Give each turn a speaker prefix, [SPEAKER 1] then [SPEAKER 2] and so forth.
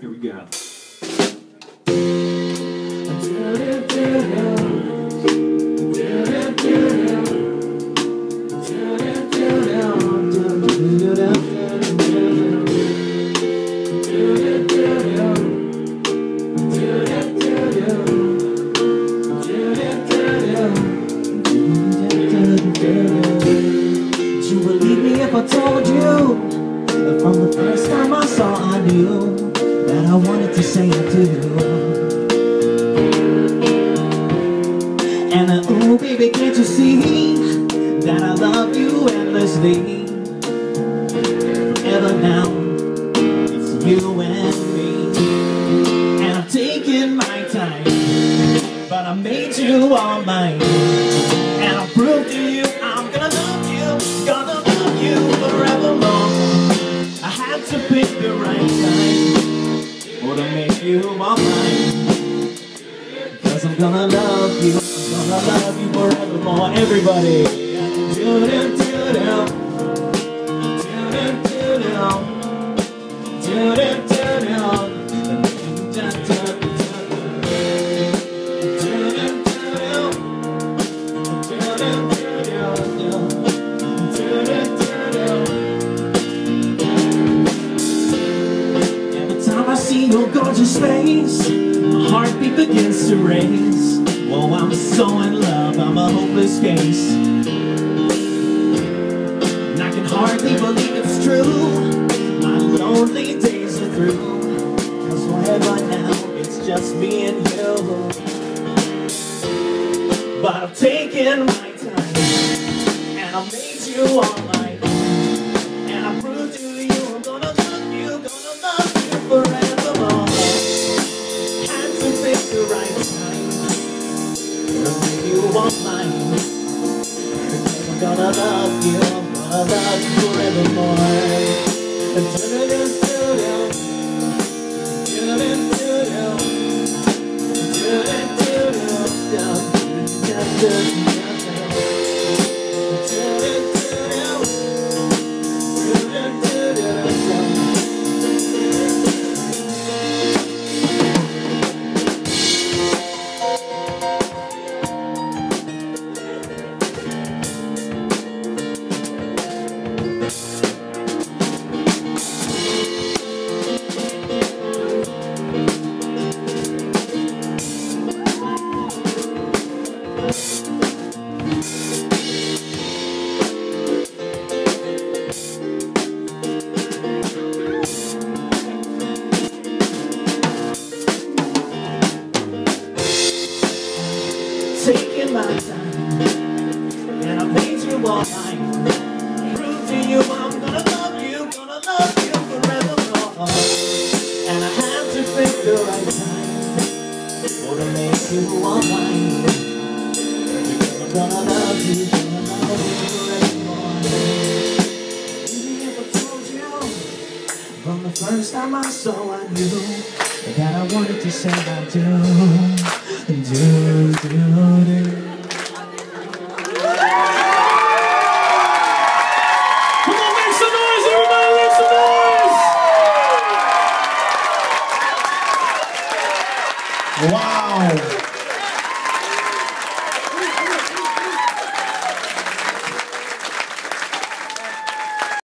[SPEAKER 1] Here we go.
[SPEAKER 2] I told you from the first time I saw I knew wanted to say I do. And uh, ooh, baby, can't you see that I love you endlessly? Forever now, it's you and me. And I'm taking my time, but I made you all mine. And I'll prove to you I'm gonna love you, gonna love you forevermore. I had to pick the right time you all mine. Cause I'm gonna love you, I'm gonna love you forevermore. Everybody. Do-do-do-do. Do-do-do-do. Your gorgeous face, my heartbeat begins to race. Oh, I'm so in love, I'm a hopeless case. And I can hardly believe it's true. My lonely days are through. Cause forever now, it's just me and you. But I'm taking my time, and I made you all mine. You mine. Because I'm gonna love you, I'm gonna love you forevermore. Do-do-do-do-do. And I made you all mine. Prove to you I'm gonna love you, gonna love you forevermore. And I had to pick the right time for to make you all mine. Because I'm gonna love you, love you from the first time I saw I knew that I wanted to say I do, do.